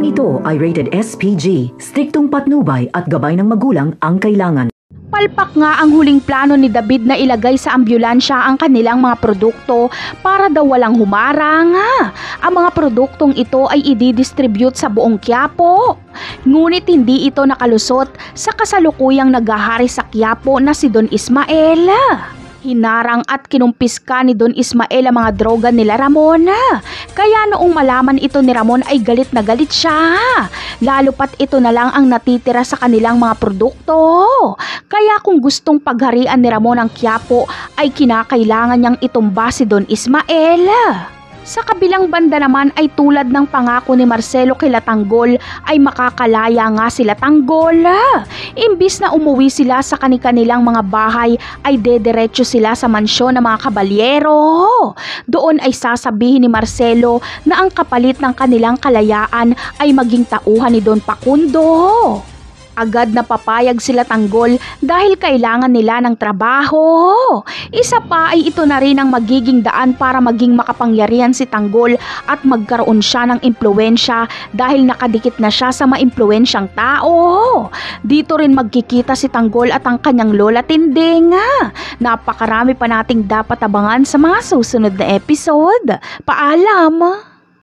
Programang ito ay rated SPG, striktong patnubay at gabay ng magulang ang kailangan. Palpak nga ang huling plano ni David na ilagay sa ambulansya ang kanilang mga produkto para daw walang humarang. Ang mga produktong ito ay ididistribute sa buong Quiapo. Ngunit hindi ito nakalusot sa kasalukuyang naghahari sa Quiapo na si Don Ismael. Hinarang at kinumpiska ni Don Ismael ang mga droga nila Ramon. Kaya noong malaman ito ni Ramon ay galit na galit siya. Lalo pat ito na lang ang natitira sa kanilang mga produkto. Kaya kung gustong pagharian ni Ramon ang Quiapo ay kinakailangan niyang itumba si Don Ismael. Sa kabilang banda naman ay tulad ng pangako ni Marcelo kay Latanggol ay makakalaya nga sila Tanggol. Imbis na umuwi sila sa kanilang mga bahay ay dederecho sila sa mansyon ng mga kabalyero. Doon ay sasabihin ni Marcelo na ang kapalit ng kanilang kalayaan ay maging tauhan ni Don Pacundo. Agad na papayag sila tanggol dahil kailangan nila ng trabaho. Isa pa ay ito na rin ang magiging daan para maging makapangyarihan si tanggol at magkaroon siya ng impluensya dahil nakadikit na siya sa maimpluensyang tao. Dito rin magkikita si tanggol at ang kanyang lola tinding. Napakarami pa nating dapat abangan sa mga susunod na episode. Paalam!